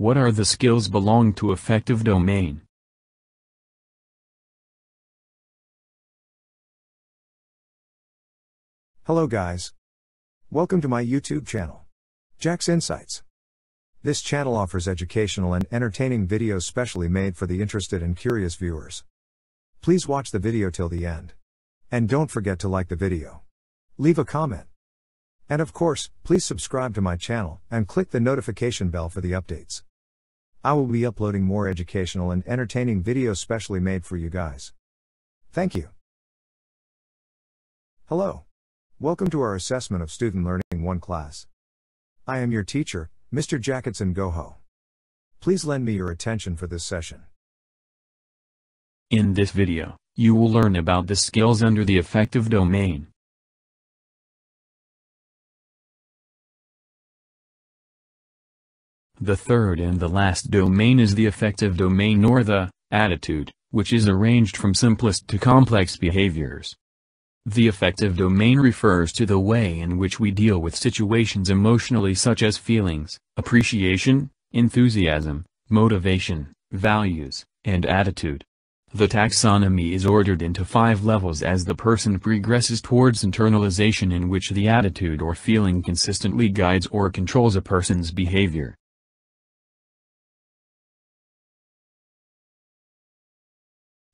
What are the skills belong to affective domain? Hello guys. Welcome to my YouTube channel. Jack's Insights. This channel offers educational and entertaining videos specially made for the interested and curious viewers. Please watch the video till the end. And don't forget to like the video. Leave a comment. And of course, please subscribe to my channel and click the notification bell for the updates. I will be uploading more educational and entertaining videos specially made for you guys. Thank you. Hello. Welcome to our assessment of Student Learning 1 class. I am your teacher, Mr. Jacketson Goho. Please lend me your attention for this session. In this video, you will learn about the skills under the affective domain. The third and the last domain is the affective domain or the attitude, which is arranged from simplest to complex behaviors. The affective domain refers to the way in which we deal with situations emotionally such as feelings, appreciation, enthusiasm, motivation, values, and attitude. The taxonomy is ordered into five levels as the person progresses towards internalization in which the attitude or feeling consistently guides or controls a person's behavior.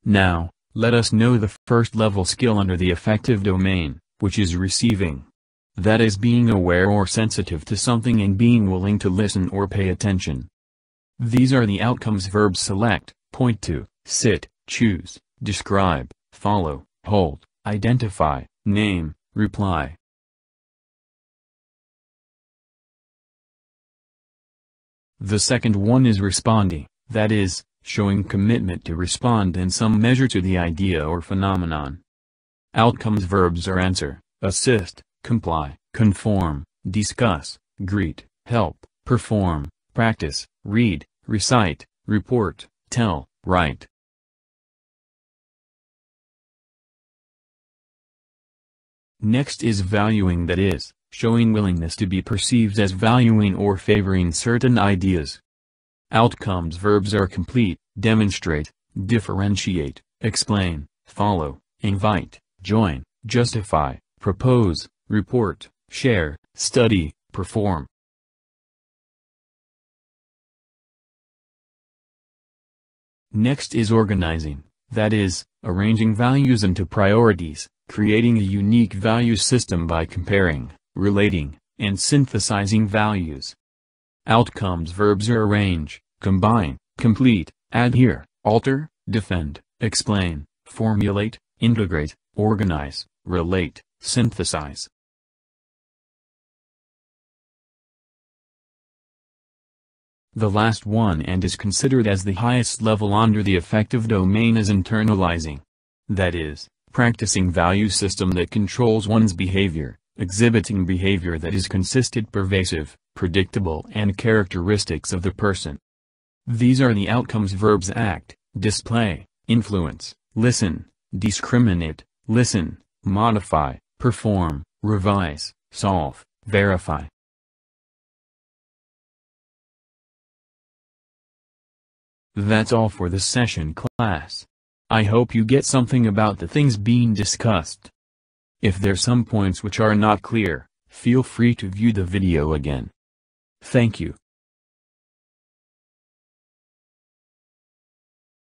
Now, let us know the first level skill under the affective domain, which is receiving. That is being aware or sensitive to something and being willing to listen or pay attention. These are the outcomes verbs select, point to, sit, choose, describe, follow, hold, identify, name, reply. The second one is responding, that is, showing commitment to respond in some measure to the idea or phenomenon. Outcomes verbs are answer, assist, comply, conform, discuss, greet, help, perform, practice, read, recite, report, tell, write. Next is valuing that is, showing willingness to be perceived as valuing or favoring certain ideas. Outcomes verbs are complete, demonstrate, differentiate, explain, follow, invite, join, justify, propose, report, share, study, perform. Next is organizing, that is, arranging values into priorities, creating a unique value system by comparing, relating, and synthesizing values. Outcomes verbs are arrange, combine, complete, adhere, alter, defend, explain, formulate, integrate, organize, relate, synthesize. The last one and is considered as the highest level under the affective domain is internalizing. That is, practicing value system that controls one's behavior, exhibiting behavior that is consistent pervasive, predictable and characteristics of the person. These are the outcomes verbs act, display, influence, listen, discriminate, listen, modify, perform, revise, solve, verify. That's all for this session class. I hope you get something about the things being discussed. If there's some points which are not clear, feel free to view the video again. Thank you.